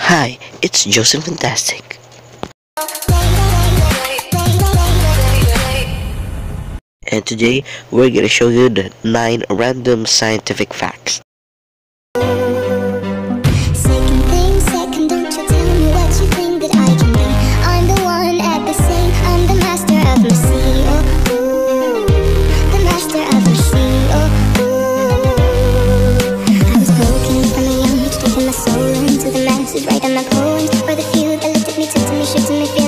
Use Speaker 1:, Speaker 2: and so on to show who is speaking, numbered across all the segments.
Speaker 1: Hi, it's Josefantastic. And today we're gonna show you the 9 random scientific facts.
Speaker 2: The masses, writing my poems for the few that looked at me, took to me, shifted me, feeling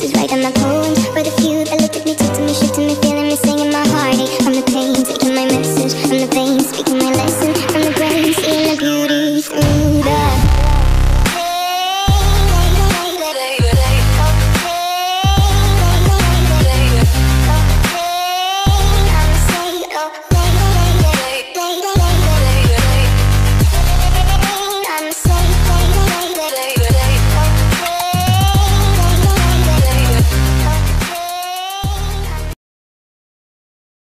Speaker 2: is right on the phone.